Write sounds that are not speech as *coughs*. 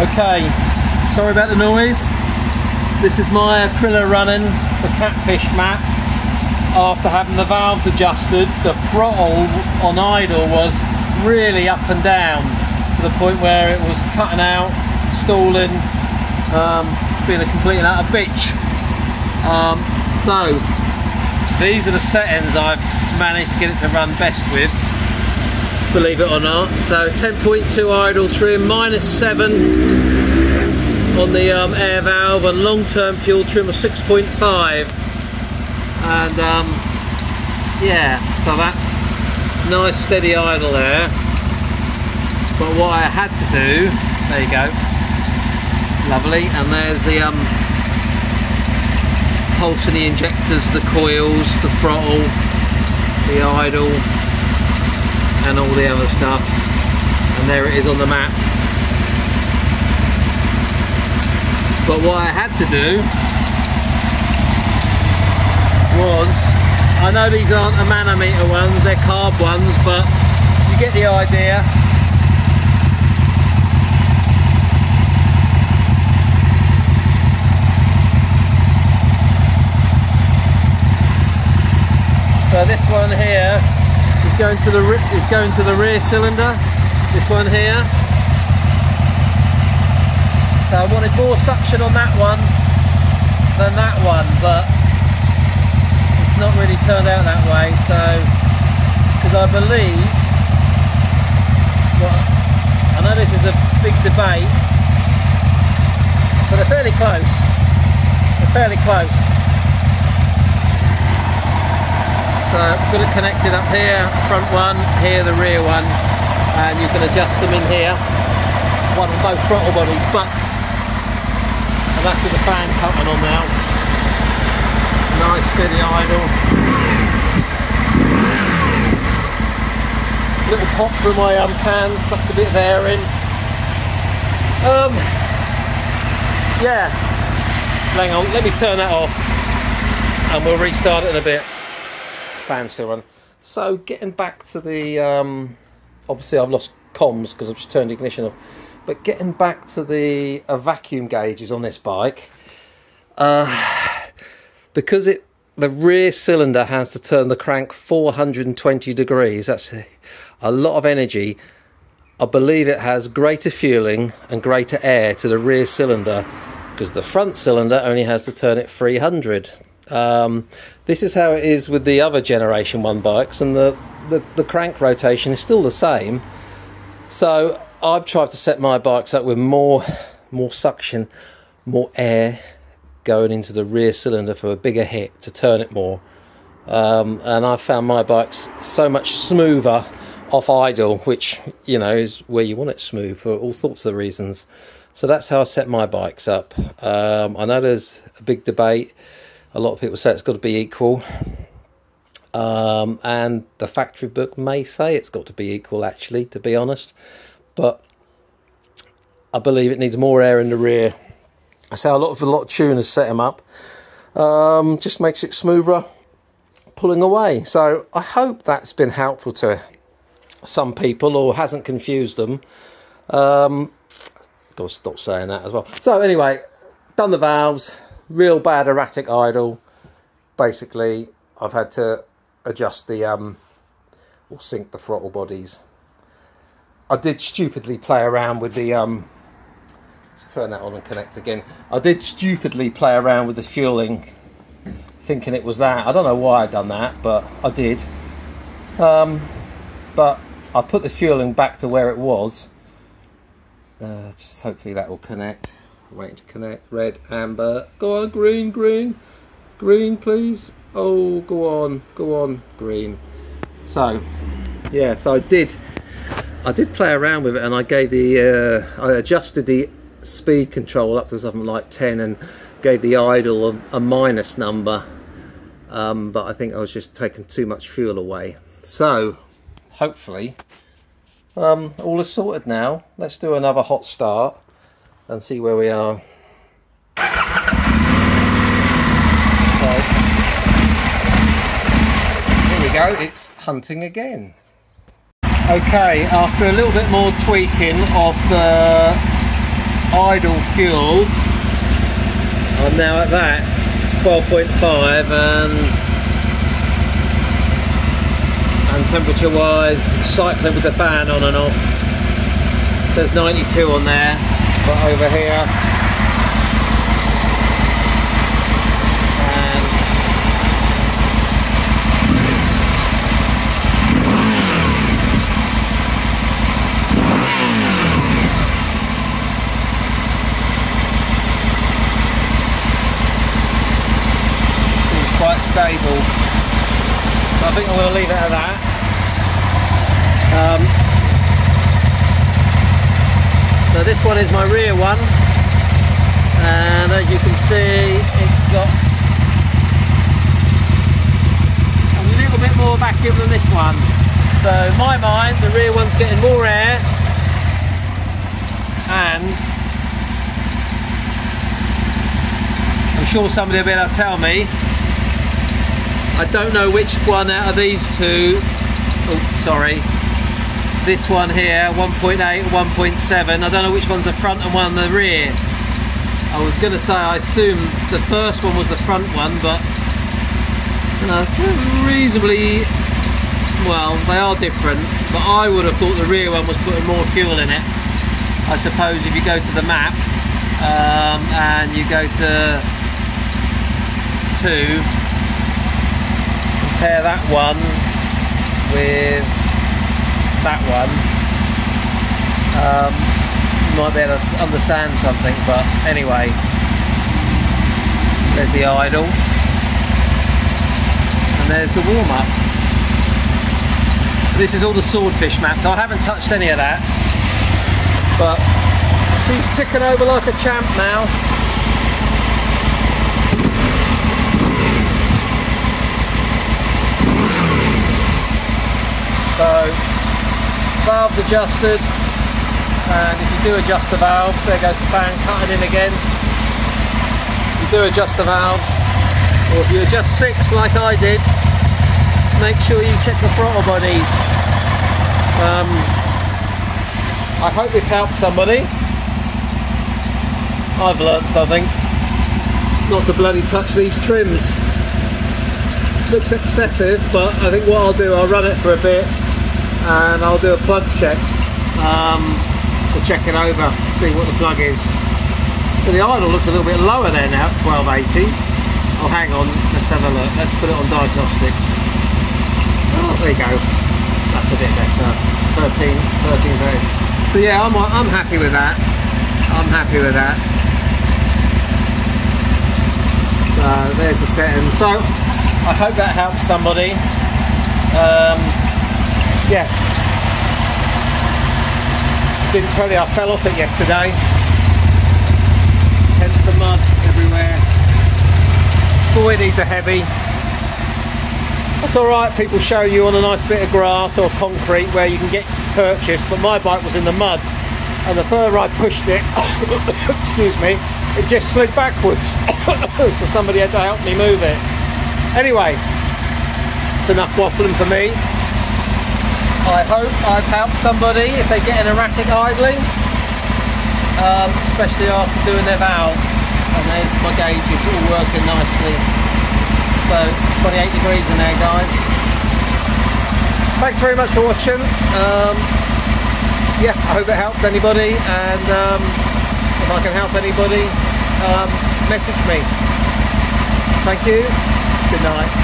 Okay, sorry about the noise. This is my Aprilia running the catfish map. After having the valves adjusted, the throttle on idle was really up and down to the point where it was cutting out, stalling, um, being a complete and utter bitch. Um, so, these are the settings I've managed to get it to run best with believe it or not. So 10.2 idle trim, minus 7 on the um, air valve and long-term fuel trim of 6.5 and um, yeah so that's nice steady idle there. But what I had to do there you go. Lovely. And there's the um, pulse in the injectors the coils the throttle the idle and all the other stuff. And there it is on the map. But what I had to do was I know these aren't a manometer ones they're carb ones but you get the idea. So this one here going to the is going to the rear cylinder. This one here. So I wanted more suction on that one than that one, but it's not really turned out that way. So because I believe, well, I know this is a big debate, but they're fairly close. They're fairly close. So got it connected up here, front one, here the rear one, and you can adjust them in here. One on both throttle bodies, but and that's with the fan coming on now. Nice steady idle. Little pop through my um, cans, sucks a bit of air in. Um, yeah. Hang on, let me turn that off, and we'll restart it in a bit fan still running. So getting back to the, um, obviously I've lost comms because I've just turned ignition off. But getting back to the uh, vacuum gauges on this bike, uh, because it the rear cylinder has to turn the crank 420 degrees. That's a, a lot of energy. I believe it has greater fueling and greater air to the rear cylinder because the front cylinder only has to turn it 300 um, this is how it is with the other Generation 1 bikes, and the, the, the crank rotation is still the same. So I've tried to set my bikes up with more, more suction, more air going into the rear cylinder for a bigger hit to turn it more. Um, and I found my bikes so much smoother off idle, which you know is where you want it smooth for all sorts of reasons. So that's how I set my bikes up. Um, I know there's a big debate a lot of people say it's got to be equal. Um, and the factory book may say it's got to be equal, actually, to be honest. But I believe it needs more air in the rear. I say a lot of a lot of tuners set them up. Um, just makes it smoother pulling away. So I hope that's been helpful to some people or hasn't confused them. Um, got to stop saying that as well. So anyway, done the valves real bad erratic idle. Basically, I've had to adjust the um, or sync the throttle bodies. I did stupidly play around with the um, let's turn that on and connect again. I did stupidly play around with the fueling, thinking it was that. I don't know why I done that, but I did. Um, but I put the fueling back to where it was. Uh, just hopefully that will connect waiting to connect. Red, amber, go on, green, green, green, please. Oh, go on, go on, green. So, yeah, so I did, I did play around with it, and I gave the, uh, I adjusted the speed control up to something like 10, and gave the idle a, a minus number. Um, but I think I was just taking too much fuel away. So, hopefully, um, all is sorted now. Let's do another hot start and see where we are. So, here we go, it's hunting again. Okay, after a little bit more tweaking of the idle fuel I'm now at that 12.5 and and temperature wise cycling with the fan on and off says 92 on there over here quite stable. So I think I'm going to leave it at that. Um, so this one is my rear one. And as you can see it's got a little bit more vacuum than this one. So in my mind the rear one's getting more air and I'm sure somebody will be able to tell me. I don't know which one out of these two oh sorry this one here 1.8 1.7 I don't know which one's the front and one the rear. I was gonna say I assume the first one was the front one but that's reasonably well they are different but I would have thought the rear one was putting more fuel in it I suppose if you go to the map. Um, and you go to two compare that one with that one. Um, might be able to understand something but anyway. There's the idle and there's the warm-up. This is all the swordfish maps. I haven't touched any of that. But she's ticking over like a champ now So valves adjusted and if you do adjust the valves, there goes the fan cutting in again. If you do adjust the valves or if you adjust six like I did, make sure you check the throttle bodies. Um, I hope this helps somebody. I've learnt something. Not to bloody touch these trims. Looks excessive, but I think what I'll do, I'll run it for a bit and I'll do a plug check um, to check it over, see what the plug is. So the idle looks a little bit lower there now 1280. Oh, hang on, let's have a look. Let's put it on diagnostics. Oh, there you go. That's a bit better. 13, 13 So yeah, I'm, I'm happy with that. I'm happy with that. So there's the setting. So I hope that helps somebody. Um, yeah. Didn't tell you I fell off it yesterday. Hence the mud everywhere. Boy, these are heavy. That's alright, people show you on a nice bit of grass or concrete where you can get purchased, but my bike was in the mud. And the further I pushed it, *coughs* excuse me, it just slid backwards. *coughs* so somebody had to help me move it. Anyway, it's enough waffling for me. I hope I've helped somebody if they get an erratic idling, um, especially after doing their valves. And there's my gauges all working nicely. So 28 degrees in there guys. Thanks very much for watching. Um, yeah, I hope it helps anybody and um, if I can help anybody, um, message me. Thank you. Good night.